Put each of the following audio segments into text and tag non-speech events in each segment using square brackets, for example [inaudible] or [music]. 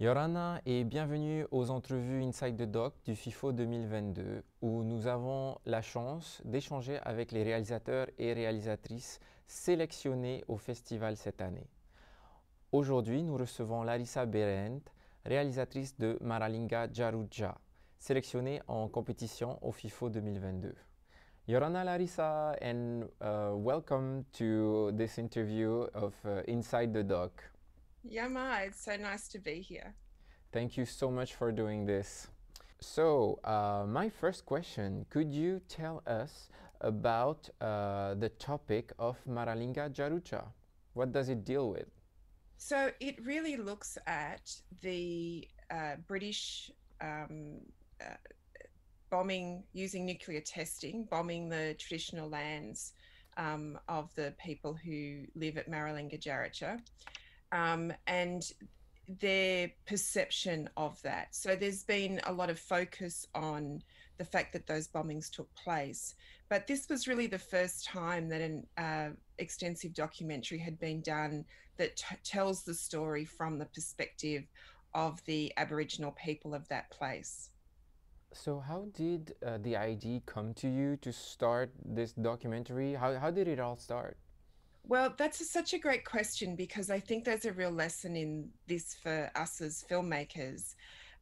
Yorana et bienvenue aux entrevues Inside the Doc du FIFO 2022 où nous avons la chance d'échanger avec les réalisateurs et réalisatrices sélectionnés au festival cette année. Aujourd'hui, nous recevons Larissa Berend, réalisatrice de Maralinga Jaruja, sélectionnée en compétition au FIFO 2022. Yorana Larissa and uh, welcome to this interview of uh, Inside the Doc. Yama, it's so nice to be here. Thank you so much for doing this. So, uh, my first question could you tell us about uh, the topic of Maralinga Tjarutja? What does it deal with? So, it really looks at the uh, British um, uh, bombing, using nuclear testing, bombing the traditional lands um, of the people who live at Maralinga Tjarutja um, and their perception of that. So there's been a lot of focus on the fact that those bombings took place. But this was really the first time that an uh, extensive documentary had been done that t- tells the story from the perspective of the Aboriginal people of that place. So, how did uh, the idea come to you to start this documentary? How, how did it all start? Well, that's a, such a great question because I think there's a real lesson in this for us as filmmakers.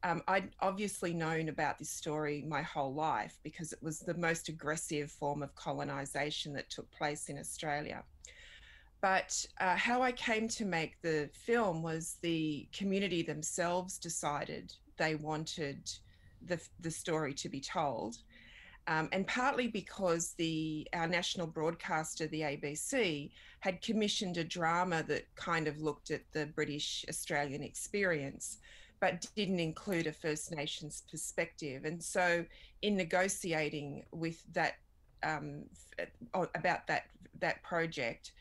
Um, I'd obviously known about this story my whole life because it was the most aggressive form of colonisation that took place in Australia. But uh, how I came to make the film was the community themselves decided they wanted the, the story to be told. Um, and partly because the our national broadcaster, the ABC, had commissioned a drama that kind of looked at the British Australian experience, but didn't include a First Nations perspective. And so, in negotiating with that um, about that that project,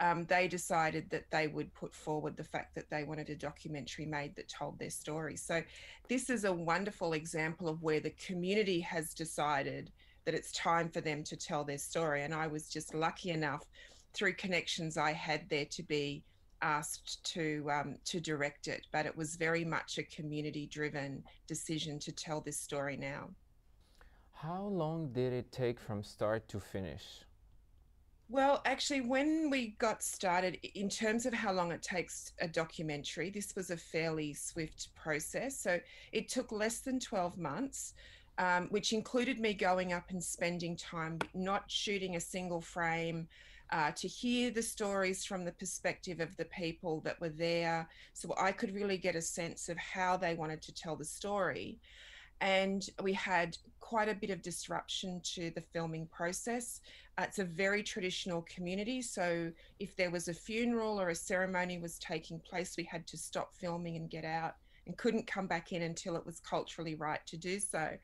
um, they decided that they would put forward the fact that they wanted a documentary made that told their story. So, this is a wonderful example of where the community has decided that it's time for them to tell their story. And I was just lucky enough through connections I had there to be asked to um, to direct it. But it was very much a community driven decision to tell this story now. How long did it take from start to finish? Well, actually, when we got started, in terms of how long it takes a documentary, this was a fairly swift process. So it took less than 12 months, um, which included me going up and spending time not shooting a single frame. Uh, to hear the stories from the perspective of the people that were there. So I could really get a sense of how they wanted to tell the story and we had quite a bit of disruption to the filming process. Uh, it's a very traditional community, so if there was a funeral or a ceremony was taking place, we had to stop filming and get out and couldn't come back in until it was culturally right to do so. Mm.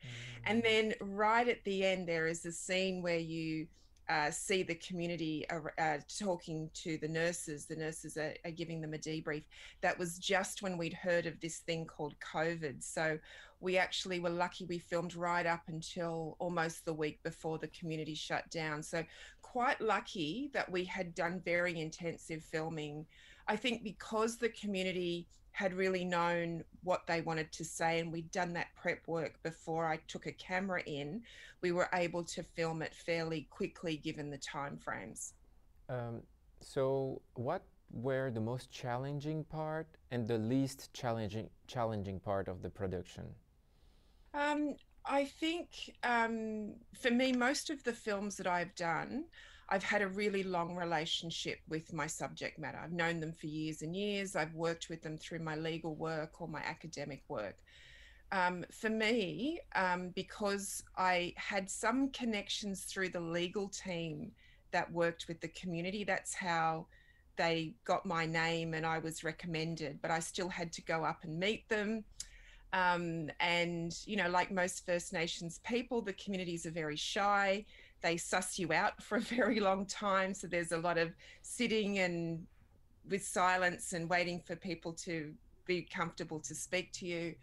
And then right at the end, there is a scene where you uh, see the community uh, talking to the nurses. The nurses are, are, giving them a debrief. That was just when we'd heard of this thing called COVID. So we actually were lucky we filmed right up until almost the week before the community shut down. So quite lucky that we had done very intensive filming. I think because the community had really known what they wanted to say and we'd done that prep work before I took a camera in, we were able to film it fairly quickly given the time frames. Um, so what were the most challenging part and the least challenging challenging part of the production? Um, I think um, for me, most of the films that I've done, I've had a really long relationship with my subject matter. I've known them for years and years. I've worked with them through my legal work or my academic work. Um, for me, um, because I had some connections through the legal team that worked with the community, that's how they got my name and I was recommended, but I still had to go up and meet them. Um, and, you know, like most First Nations people, the communities are very shy. They suss you out [laughs] for a very long time. So there's a lot of sitting and with silence and waiting for people to be comfortable to speak to you.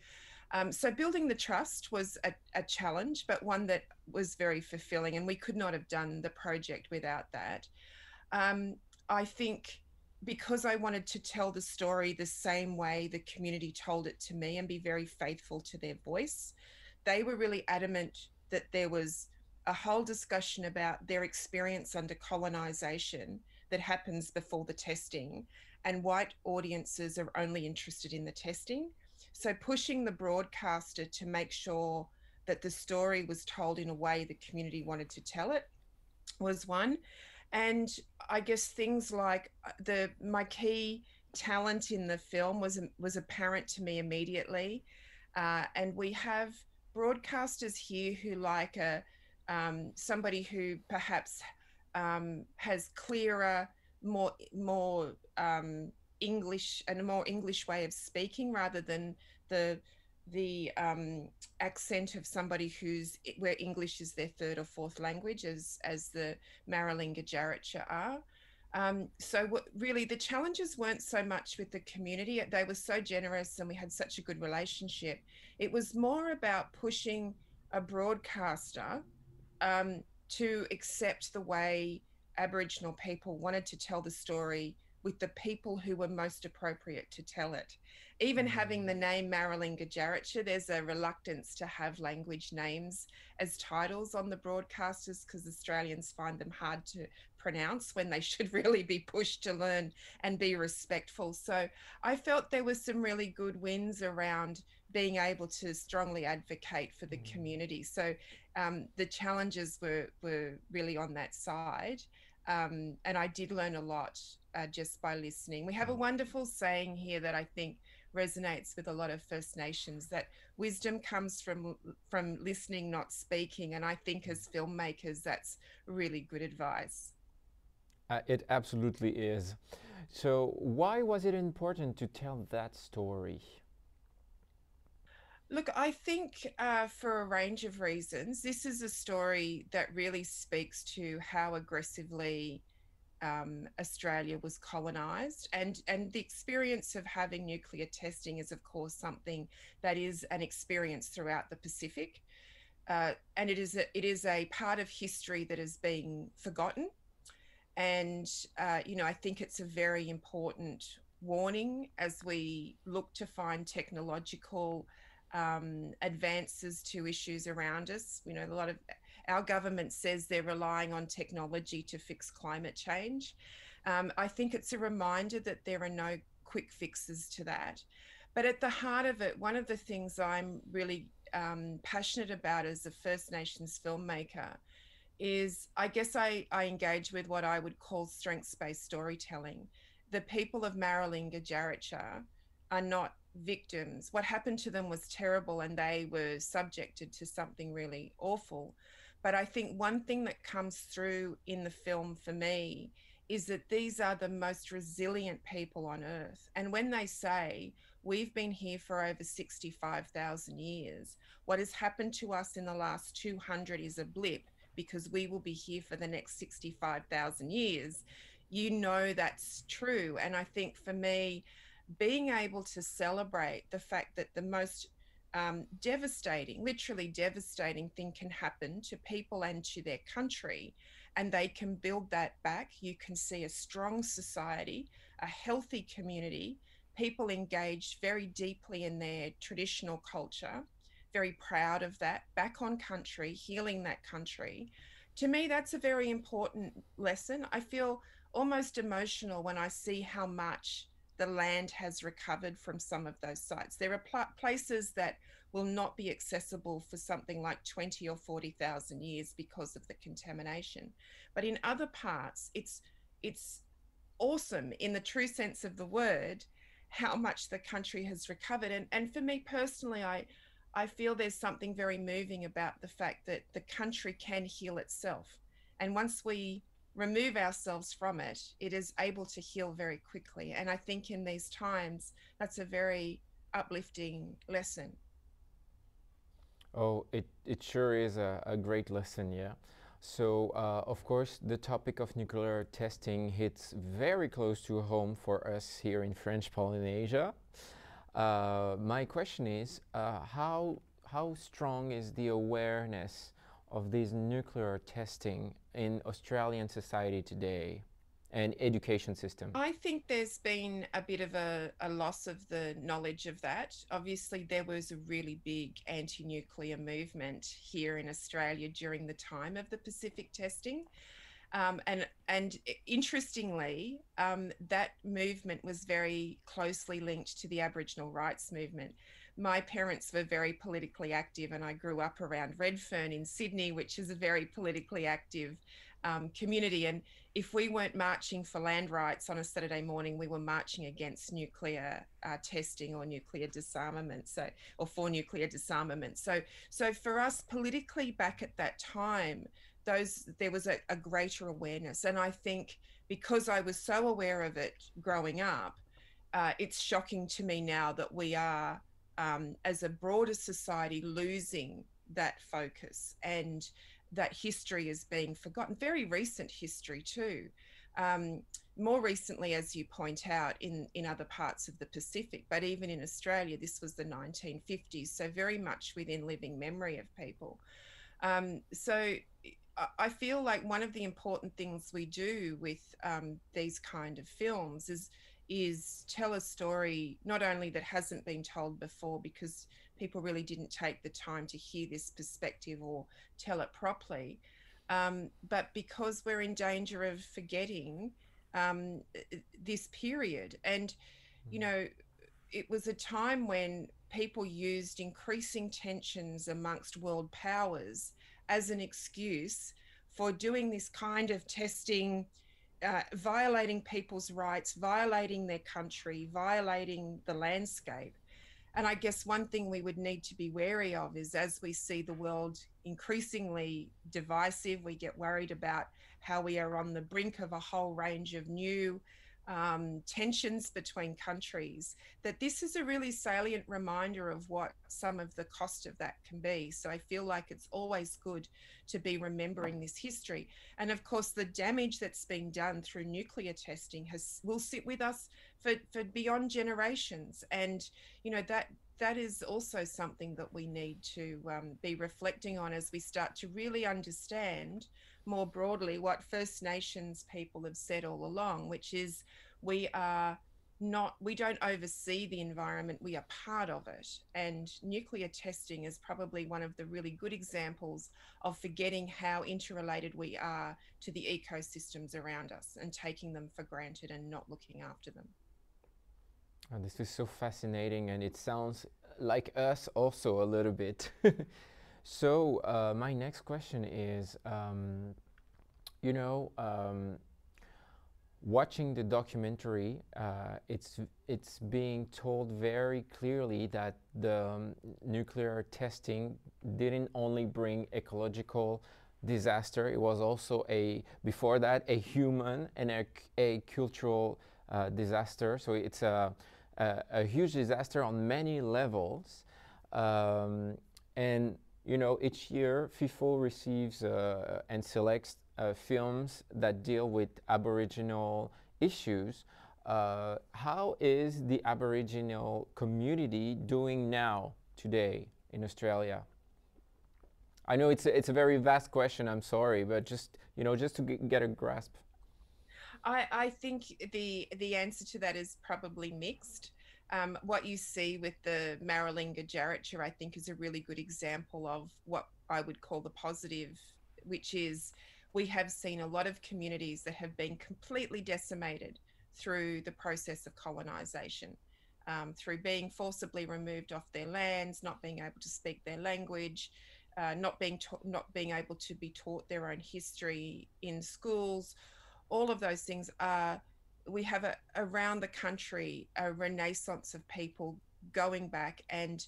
Um, so building the trust was a, a, challenge, but one that was very fulfilling, and we could not have done the project without that. Um, I think because I wanted to tell the story the same way the community told it to me and be very faithful to their voice, they were really adamant that there was a whole discussion about their experience under colonization that happens before the testing, and white audiences are only interested in the testing. So, pushing the broadcaster to make sure that the story was told in a way the community wanted to tell it was one. And I guess things like uh, the my key talent in the film was was apparent to me immediately, uh, and we have broadcasters here who like a um, somebody who perhaps um, has clearer, more more um, English and a more English way of speaking rather than the the um, accent of somebody who's where English is their third or fourth language, as as the Maralinga Tjarutja are. Um, so what, really, the challenges weren't so much with the community; they were so generous, and we had such a good relationship. It was more about pushing a broadcaster um, to accept the way Aboriginal people wanted to tell the story with the people who were most appropriate to tell it. Even mm-hmm. having the name Maralinga Tjarutja, there's a reluctance to have language names as titles on the broadcasters because Australians find them hard to pronounce when they [laughs] should really be pushed to learn and be respectful. So I felt there were some really good wins around being able to strongly advocate for the mm. community. So um, the challenges were were really on that side, um, and I did learn a lot uh, just by listening. We have a mm. wonderful saying here that I think resonates with a lot of First Nations that wisdom comes from from listening, not speaking. And I think as filmmakers, that's really good advice. Uh, it absolutely is. So, why was it important to tell that story? Look, I think uh, for a range of reasons, this is a story that really speaks to how aggressively um, Australia was colonised, and and the experience of having nuclear testing is, of course, something that is an experience throughout the Pacific, uh, and it is a, it is a part of history that is being forgotten, and uh, you know I think it's a very important warning as we look to find technological um, advances to issues around us. You know, a lot of our government says they're relying on technology to fix climate change. Um, I think it's a reminder that there are no quick fixes to that. But at the heart of it, one of the things I'm really um, passionate about as a First Nations filmmaker is I guess I, I engage with what I would call strengths based storytelling. The people of Maralinga Tjarutja are not victims. What happened to them was terrible and they were subjected to something really awful. But I think one thing that comes through in the film for me is that these are the most resilient people on earth. And when they say, we've been here for over 65,000 years, what has happened to us in the last 200 is a blip because we will be here for the next 65,000 years, you know that's true. And I think for me, being able to celebrate the fact that the most um, devastating, literally devastating thing can happen to people and to their country, and they can build that back. You can see a strong society, a healthy community, people engaged very deeply in their traditional culture, very proud of that, back on country, healing that country. To me, that's a very important lesson. I feel almost emotional when I see how much the land has recovered from some of those sites. There are pl- places that will not be accessible for something like 20 or 40,000 years because of the contamination. But in other parts, it's it's awesome in the true sense of the word how much the country has recovered. And and for me personally, I I feel there's something very moving about the fact that the country can heal itself. And once we remove ourselves from it, it is able to heal very quickly. And I think in these times, that's a very uplifting lesson. Oh, it, it sure is a, a great lesson, yeah. So, uh, of course, the topic of nuclear testing hits very close to home for us here in French Polynesia. Uh, my question is uh, how, how strong is the awareness of this nuclear testing in Australian society today? and education system? I think there's been a bit of a, a loss of the knowledge of that. Obviously, there was a really big anti nuclear movement here in Australia during the time of the Pacific testing. Um, and and interestingly, um, that movement was very closely linked to the Aboriginal rights movement. My parents were very politically active, and I grew up around Redfern in Sydney, which is a very politically active um, community. And if we weren't marching for land rights on a Saturday morning, we were marching against nuclear uh, testing or nuclear disarmament, so or for nuclear disarmament. So, so for us politically back at that time, those there was a, a greater awareness, and I think because I was so aware of it growing up, uh, it's shocking to me now that we are, um, as a broader society, losing that focus and that history is being forgotten. Very recent history too. Um, more recently, as you point out, in, in other parts of the Pacific, but even in Australia, this was the 1950s, so very much within living memory of people. Um, so I feel like one of the important things we do with um, these kind of films is is tell a story not only that hasn't been told before because people really didn't take the time to hear this perspective or tell it properly. Um, but because we're in danger of forgetting um, this period. And, you mm. know, it was a time when people used increasing tensions amongst world powers as an excuse for doing this kind of testing, uh, violating people's rights, violating their country, violating the landscape. And I guess one thing we would need to be wary of is as we see the world increasingly divisive, we get worried about how we are on the brink of a whole range of new um, tensions between countries, that this is a really salient reminder of what some of the cost of that can be. So I feel like it's always good to be remembering this history. And of course, the damage that's been done through nuclear testing has will sit with us for, for beyond generations. And you know that that is also something that we need to um, be reflecting on as we start to really understand more broadly what First Nations people have said all along, which is we are not we don't oversee the environment we are part of it. And nuclear testing is probably one of the really good examples of forgetting how interrelated we are to the ecosystems around us and taking them for granted and not looking after them. Oh, this is so fascinating and it sounds like us also a little bit [laughs] So uh, my next question is, um, you know, um, watching the documentary, uh, it's it's being told very clearly that the um, nuclear testing didn't only bring ecological disaster; it was also a before that a human and a, a cultural uh, disaster. So it's a, a, a huge disaster on many levels, um, and you know, each year FIFO receives uh, and selects uh, films that deal with Aboriginal issues. Uh, how is the Aboriginal community doing now, today, in Australia? I know it's a, it's a very vast question. I'm sorry, but just you know, just to get a grasp. I, I think the the answer to that is probably mixed. Um, what you see with the Maralinga Tjarutja, I think, is a really good example of what I would call the positive, which is we have seen a lot of communities that have been completely decimated through the process of colonisation, um, through being forcibly removed off their lands, not being able to speak their language, uh, not being ta- not being able to be taught their own history in schools. All of those things are we have a, around the country a renaissance of people going back and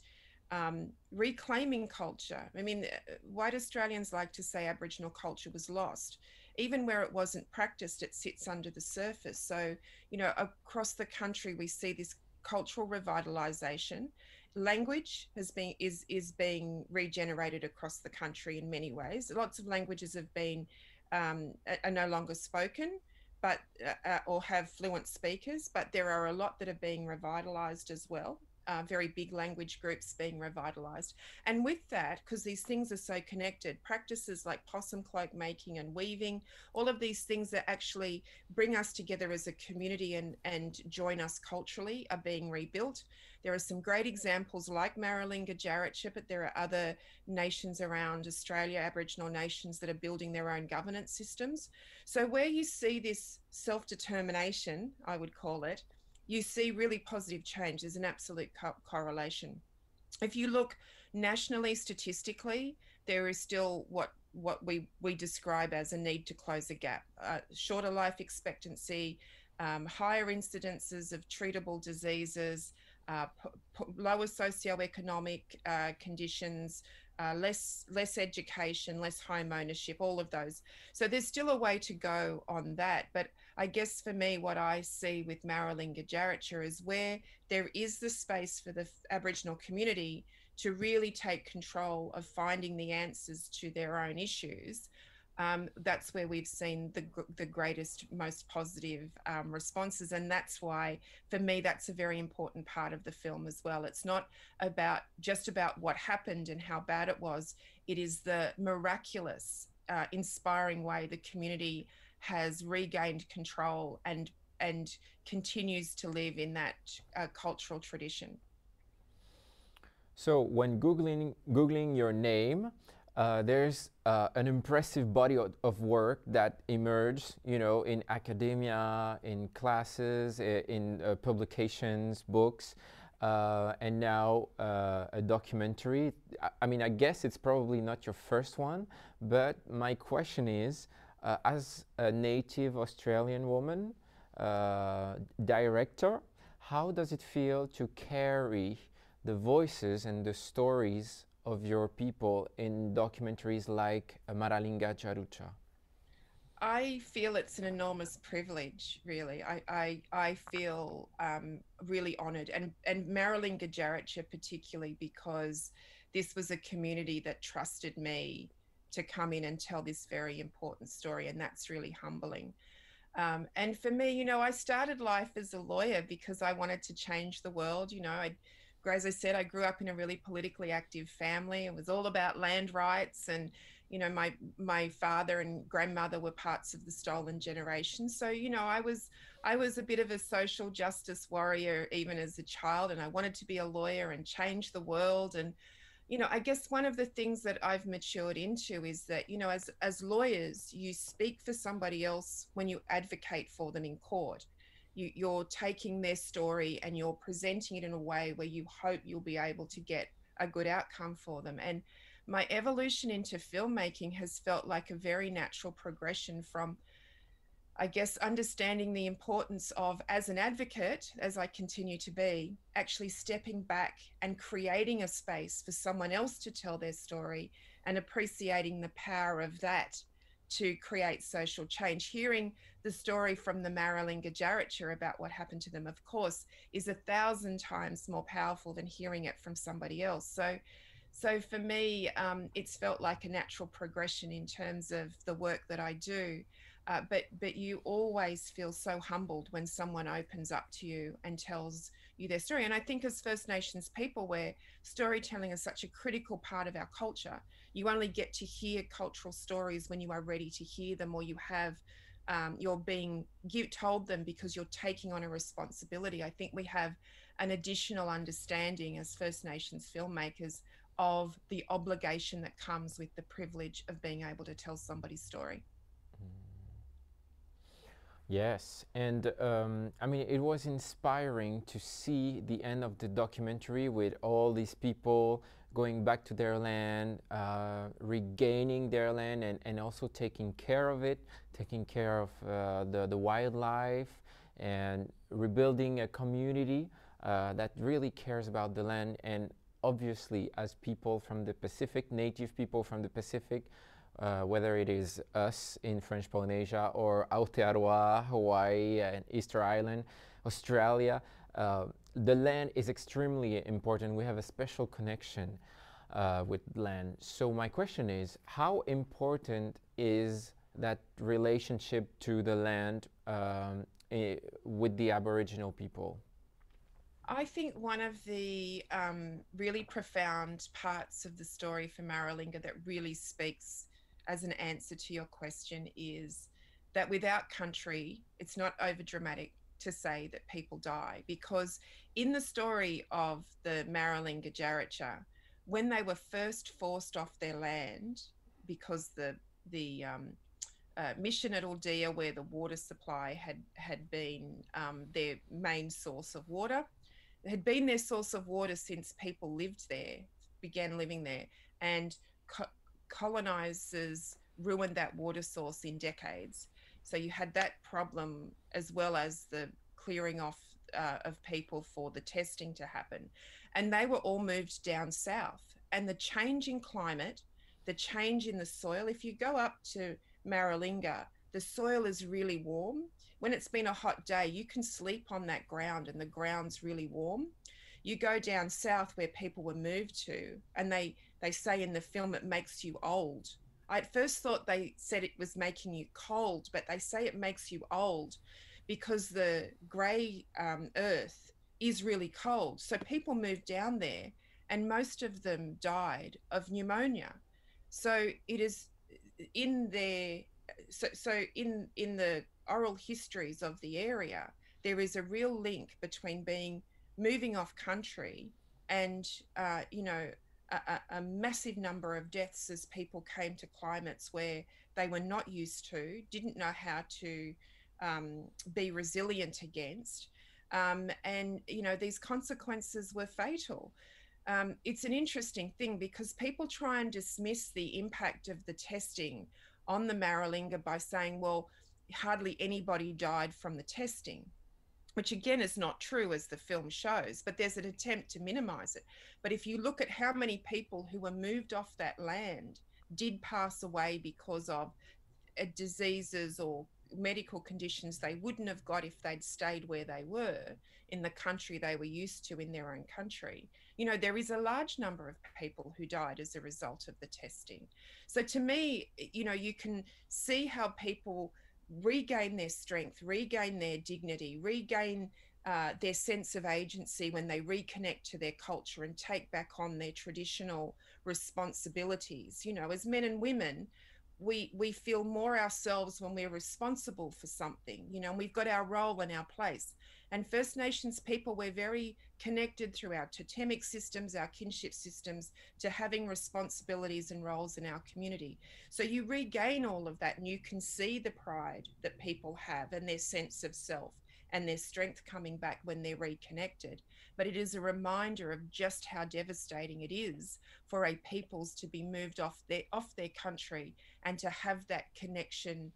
um, reclaiming culture. I mean, uh, white Australians like to say Aboriginal culture was lost. Even where it wasn't practiced, it sits under the surface. So, you know, across the country, we see this cultural revitalization. Language has been is is being regenerated across the country in many ways. Lots of languages have been um, are no longer spoken but uh, uh, or have fluent speakers, but there are a lot that are being revitalized as well. Uh, very big language groups being revitalized. And with that, because these things are so connected, practices like possum cloak making and weaving, all of these things that actually bring us together as a community and, and join us culturally are being rebuilt. There are some great examples like Maralinga Tjarutja, but there are other nations around Australia, Aboriginal nations that are building their own governance systems. So, where you see this self determination, I would call it, you see really positive change. There's an absolute co- correlation. If you look nationally, statistically, there is still what what we we describe as a need to close a gap. Uh, shorter life expectancy, um, higher incidences of treatable diseases, uh, lower socioeconomic uh, conditions, uh, less less education, less home ownership, all of those. So there's still a way to go on that. But I guess for me, what I see with Maralinga Tjarutja is where there is the space for the Aboriginal community to really take control of finding the answers to their own issues um, that's where we've seen the, the greatest, most positive um, responses. And that's why, for me, that's a very important part of the film as well. It's not about just about what happened and how bad it was, it is the miraculous, uh, inspiring way the community has regained control and and continues to live in that uh, cultural tradition. So when googling googling your name, uh, there's uh, an impressive body of, of, work that emerged, you know, in academia, in classes, in uh, publications, books, uh, and now uh, a documentary. I, I, mean, I guess it's probably not your first one, but my question is, uh, as a native Australian woman, director, how does it feel to carry the voices and the stories of your people in documentaries like Maralinga Tjarutja? I feel it's an enormous privilege, really. I I, I feel um, really honoured, and and Maralinga Tjarutja particularly because this was a community that trusted me to come in and tell this very important story, and that's really humbling. Um, and for me, you know, I started life as a lawyer because I wanted to change the world. You know, I as I said, I grew up in a really politically active family. It was all about land rights and you know my my father and grandmother were parts of the stolen generation so you know i was i was a bit of a social justice warrior even as a child and i wanted to be a lawyer and change the world and you know i guess one of the things that i've matured into is that you know as as lawyers you speak for somebody else when you advocate for them in court you, you're taking their story and you're presenting it in a way where you hope you'll be able to get a good outcome for them. And my evolution into filmmaking has felt like a very natural progression from, I guess, understanding the importance of, as an advocate, as I continue to be, actually stepping back and creating a space for someone else to tell their story and appreciating the power of that to create social change. Hearing the story from the Maralinga Tjarutja about what happened to them, of course, is a thousand times more powerful than hearing it from somebody else. So, so for me, um, it's felt like a natural progression in terms of the work that I do. Uh, but but you always feel so humbled when someone opens up to you and tells you their story. And I think as First Nations people, where storytelling is such a critical part of our culture, you only get to hear cultural stories when you are ready to hear them, or you have um, you're being give, told them because you're taking on a responsibility. I think we have an additional understanding as First Nations filmmakers of the obligation that comes with the privilege of being able to tell somebody's story. Yes, and um, I mean, it was inspiring to see the end of the documentary with all these people going back to their land, uh, regaining their land, and, and also taking care of it, taking care of uh, the, the wildlife, and rebuilding a community uh, that really cares about the land. And obviously, as people from the Pacific, native people from the Pacific, uh, whether it is us in French Polynesia or Aotearoa, Hawaii, and Easter Island, Australia, uh, the land is extremely important. We have a special connection uh, with land. So my question is, how important is that relationship to the land um, with the Aboriginal people? I think one of the um, really profound parts of the story for Maralinga that really speaks as an answer to your question is that without country, it's not over dramatic to say that people die because in the story of the Maralinga Tjarutja, when they were first forced off their land because the the um, uh, mission at Ooldea, where the water supply had had been um, their main source of water, it had been their source of water since people lived there, began living there, and colonizers ruined that water source in decades. So you had that problem as well as the clearing off uh, of people for the testing to happen. And they were all moved down south. And the change in climate, the change in the soil, if you go up to Maralinga, the soil is really warm. When it's been a hot day, you can sleep on that ground and the ground's really warm. You go down south where people were moved to, and they, they say in the film it makes you old. I at first thought they said it was making you cold, but they say it makes you old because the grey um, earth is really cold. So people moved down there, and most of them died of pneumonia. So it is in their so so in in the oral histories of the area, there is a real link between being moving off country and uh, you know a, a, massive number of deaths as people came to climates where they were not used to, didn't know how to um, be resilient against. Um, and, you know, these consequences were fatal. Um, it's an interesting thing because people try and dismiss the impact of the testing on the Maralinga by saying, well, hardly anybody died from the testing, which again is not true as the film shows, but there's an attempt to minimize it. But if you look at how many people who were moved off that land did pass away because of uh, diseases or medical conditions they wouldn't have got if they'd stayed where they were in the country they were used to in their own country. You know, there is a large number of people who died as a result of the testing. So to me, you know, you can see how people regain their strength, regain their dignity, regain uh, their sense of agency when they reconnect to their culture and take back on their traditional responsibilities. You know, as men and women, we we feel more ourselves when we're responsible for something you know and we've got our role and our place. And first nations people we're very connected through our totemic systems our kinship systems to having responsibilities and roles in our community. So you regain all of that and you can see the pride that people have and their sense of self and their strength coming back when they're reconnected. But it is a reminder of just how devastating it is for a peoples to be moved off their off their country and to have that connection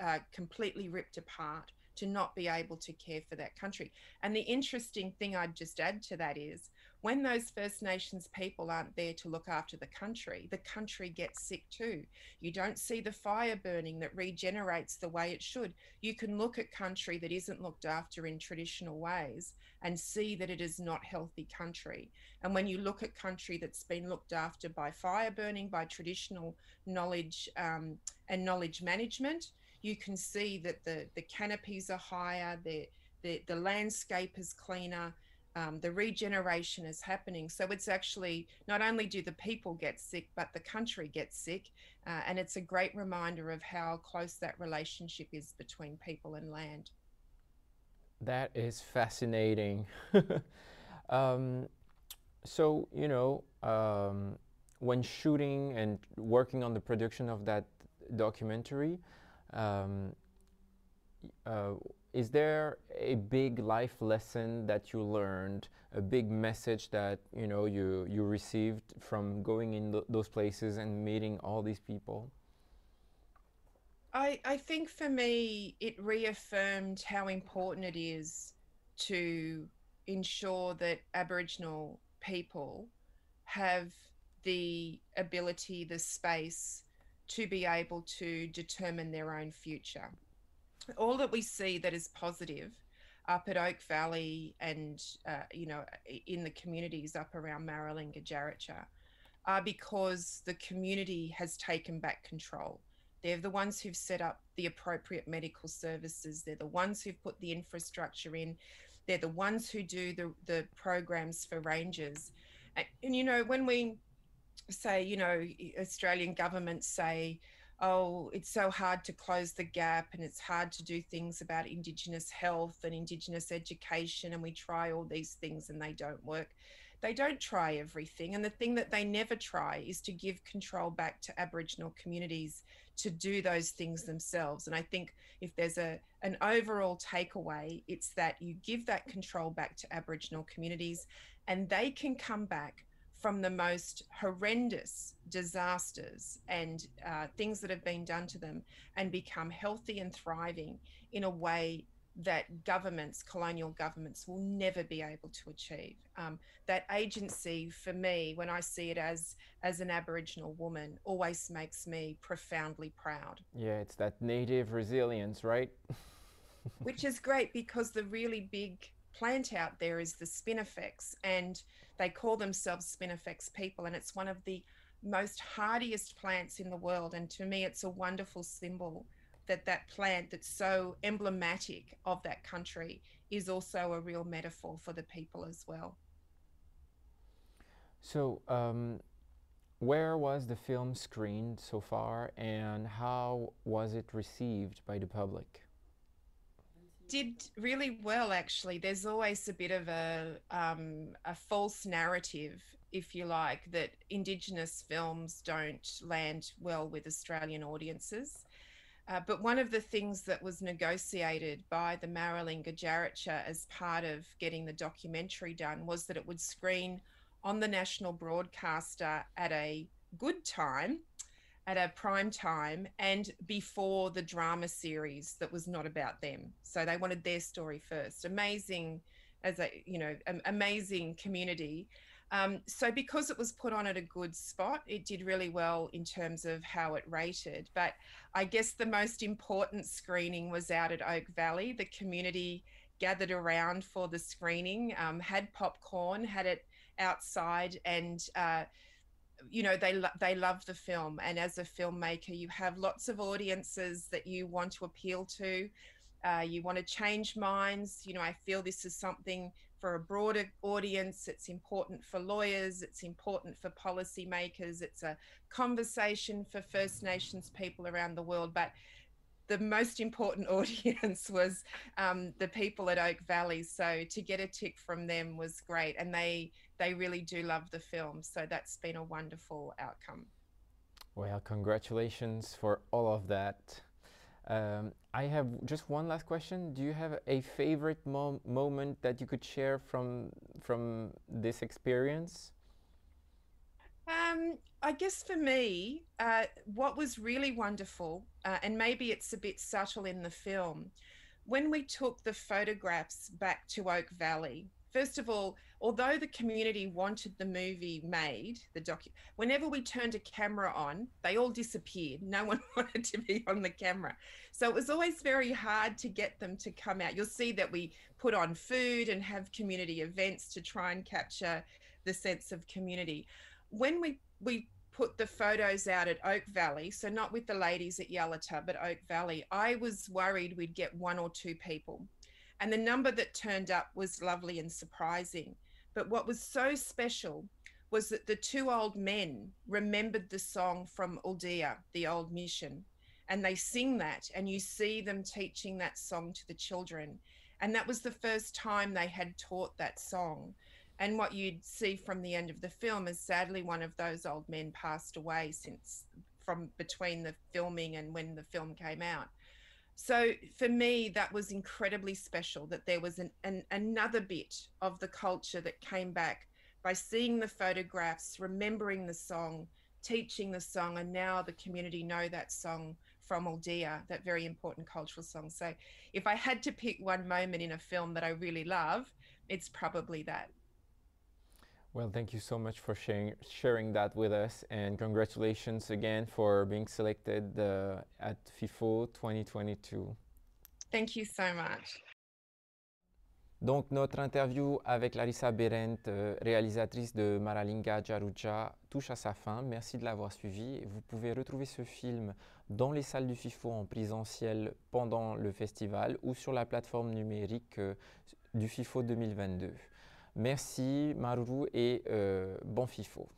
uh, completely ripped apart to not be able to care for that country. And the interesting thing I'd just add to that is when those First Nations people aren't there to look after the country, the country gets sick too. You don't see the fire burning that regenerates the way it should. You can look at country that isn't looked after in traditional ways and see that it is not healthy country. And when you look at country that's been looked after by fire burning, by traditional knowledge um, and knowledge management, you can see that the, the canopies are higher, the, the, the landscape is cleaner, um, the regeneration is happening. So it's actually not only do the people get sick, but the country gets sick. Uh, and it's a great reminder of how close that relationship is between people and land. That is fascinating. [laughs] um, so, you know, um, when shooting and working on the production of that documentary, um, uh, is there a big life lesson that you learned, a big message that you know you you received from going in th those places and meeting all these people? I I think for me it reaffirmed how important it is to ensure that Aboriginal people have the ability, the space to be able to determine their own future all that we see that is positive up at Oak Valley and uh, you know in the communities up around Maralinga, Tjarutja, are because the community has taken back control. They're the ones who've set up the appropriate medical services. They're the ones who've put the infrastructure in. they're the ones who do the, the programs for rangers. And, and, you know, when we say, you know, Australian governments say, oh, it's so hard to close the gap and it's hard to do things about Indigenous health and Indigenous education, and we try all these things and they don't work. They don't try everything. And the thing that they never try is to give control back to Aboriginal communities to do those things themselves. And I think if there's a an overall takeaway, it's that you give that control back to Aboriginal communities and they can come back from the most horrendous disasters and uh, things that have been done to them and become healthy and thriving in a way that governments, colonial governments, will never be able to achieve. Um, that agency, for me, when I see it as as an Aboriginal woman, always makes me profoundly proud. Yeah, it's that native resilience, right? [laughs] Which is great because the really big plant out there is the spinifex, and they call themselves spinifex people, and it's one of the most hardiest plants in the world. And to me, it's a wonderful symbol that that plant that's so emblematic of that country is also a real metaphor for the people as well. So, um, where was the film screened so far, and how was it received by the public? Did really well actually. There's always a bit of a um, a false narrative if you like that indigenous films don't land well with australian audiences. Uh, but one of the things that was negotiated by the Maralinga Tjarutja as part of getting the documentary done was that it would screen on the national broadcaster at a good time at a prime time and before the drama series that was not about them. So they wanted their story first. Amazing, as a you know, amazing community. Um, so because it was put on at a good spot, it did really well in terms of how it rated. But I guess the most important screening was out at Oak Valley. The community gathered around for the screening, um, had popcorn, had it outside, and uh, you know they lo- they love the film and as a filmmaker you have lots of audiences that you want to appeal to uh, you want to change minds you know i feel this is something for a broader audience it's important for lawyers it's important for policymakers it's a conversation for first nations people around the world but the most important [laughs] audience was um, the people at Oak Valley. So to get a tick from them was great, and they they really do love the film. So that's been a wonderful outcome. Well, congratulations for all of that. Um, I have just one last question. Do you have a favorite mo moment that you could share from from this experience? Um, I guess for me, uh, what was really wonderful, uh, and maybe it's a bit subtle in the film, when we took the photographs back to Oak Valley, first of all, although the community wanted the movie made, the docu, whenever we turned a camera on, they all disappeared. No one [laughs] wanted to be on the camera. So it was always very hard to get them to come out. You'll see that we put on food and have community events to try and capture the sense of community when we we put the photos out at Oak Valley, so not with the ladies at Yalata, but Oak Valley, I was worried we'd get one or two people. And the number that turned up was lovely and surprising. But what was so special was that the two old men remembered the song from Ooldea, the old mission, and they sing that, and you see them teaching that song to the children. And that was the first time they had taught that song. And what you'd see from the end of the film is sadly one of those old men passed away since from between the filming and when the film came out. So for me, that was incredibly special that there was an, an, another bit of the culture that came back by seeing the photographs, remembering the song, teaching the song, and now the community know that song from Ooldea, that very important cultural song. So if I had to pick one moment in a film that I really love, it's probably that. Well, thank you so much for sharing, sharing that with us and congratulations again for being selected uh, at FIFO 2022. Thank you so much. Donc notre interview avec Larissa Berent, euh, réalisatrice de Maralinga Jaruja, touche à sa fin. Merci de l'avoir suivi. Vous pouvez retrouver ce film dans les salles du FIFO en présentiel pendant le festival ou sur la plateforme numérique euh, du FIFO 2022. Merci Maruru et euh, bon FIFO.